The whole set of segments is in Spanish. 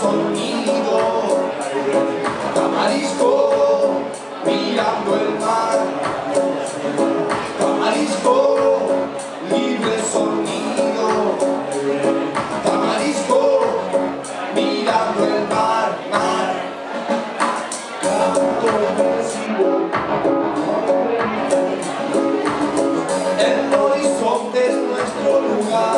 sonido. Tamarisco mirando el mar. Tamarisco libre sonido. Tamarisco mirando el mar, mar. Canto percibo El horizonte es nuestro lugar.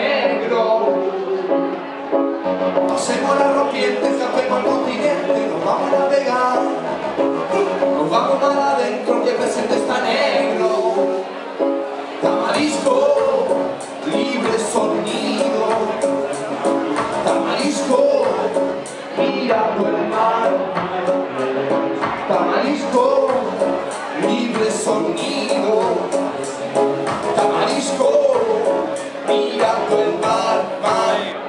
corriente, escapemos al continente, nos vamos a navegar, nos vamos para adentro, que el presente está negro. Tamarisco, libre sonido. Tamarisco, mirando el mar. Tamarisco, libre sonido. Tamarisco, mirando el mar. mar.